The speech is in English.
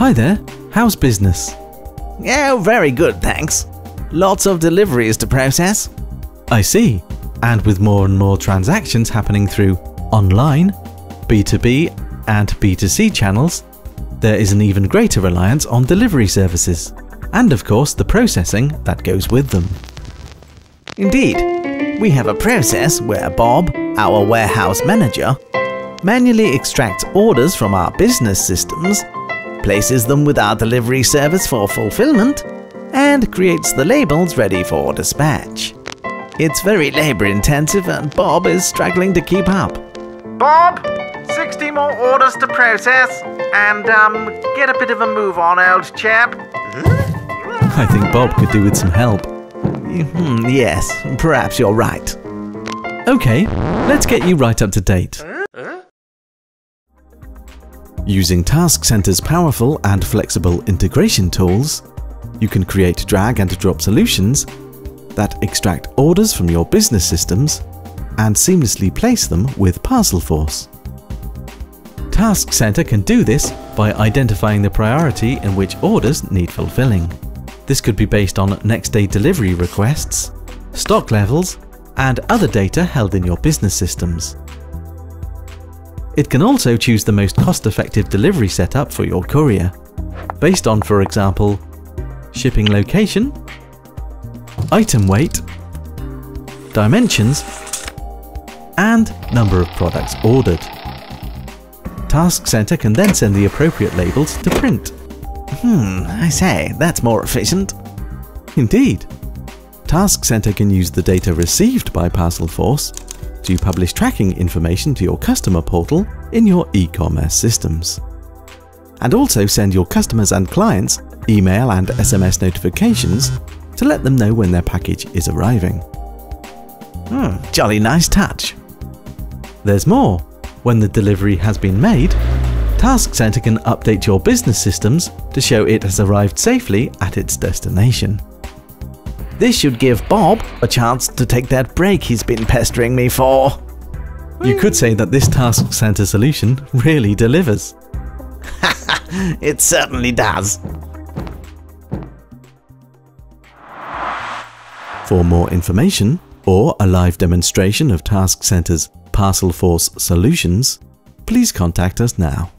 Hi there, how's business? Oh, very good, thanks. Lots of deliveries to process. I see. And with more and more transactions happening through online, B2B, and B2C channels, there is an even greater reliance on delivery services, and of course the processing that goes with them. Indeed, we have a process where Bob, our warehouse manager, manually extracts orders from our business systems, places them with our delivery service for fulfillment, and creates the labels ready for dispatch. It's very labor intensive and Bob is struggling to keep up. Bob, 60 more orders to process and um, get a bit of a move on, old chap. I think Bob could do with some help. Hmm, yes, perhaps you're right. Okay, let's get you right up to date. Using TaskCentre's powerful and flexible integration tools, you can create drag and drop solutions that extract orders from your business systems and seamlessly place them with Parcelforce. TaskCentre can do this by identifying the priority in which orders need fulfilling. This could be based on next day delivery requests, stock levels, and other data held in your business systems. It can also choose the most cost-effective delivery setup for your courier, based on, for example, shipping location, item weight, dimensions, and number of products ordered. TaskCentre can then send the appropriate labels to print. Hmm, I say, that's more efficient. Indeed. TaskCentre can use the data received by Parcelforce to publish tracking information to your customer portal in your e-commerce systems. And also send your customers and clients email and SMS notifications to let them know when their package is arriving. Hmm, jolly nice touch. There's more. When the delivery has been made, TaskCentre can update your business systems to show it has arrived safely at its destination. This should give Bob a chance to take that break he's been pestering me for. You could say that this TaskCentre solution really delivers. it certainly does. For more information or a live demonstration of TaskCentre's Parcel Force solutions, please contact us now.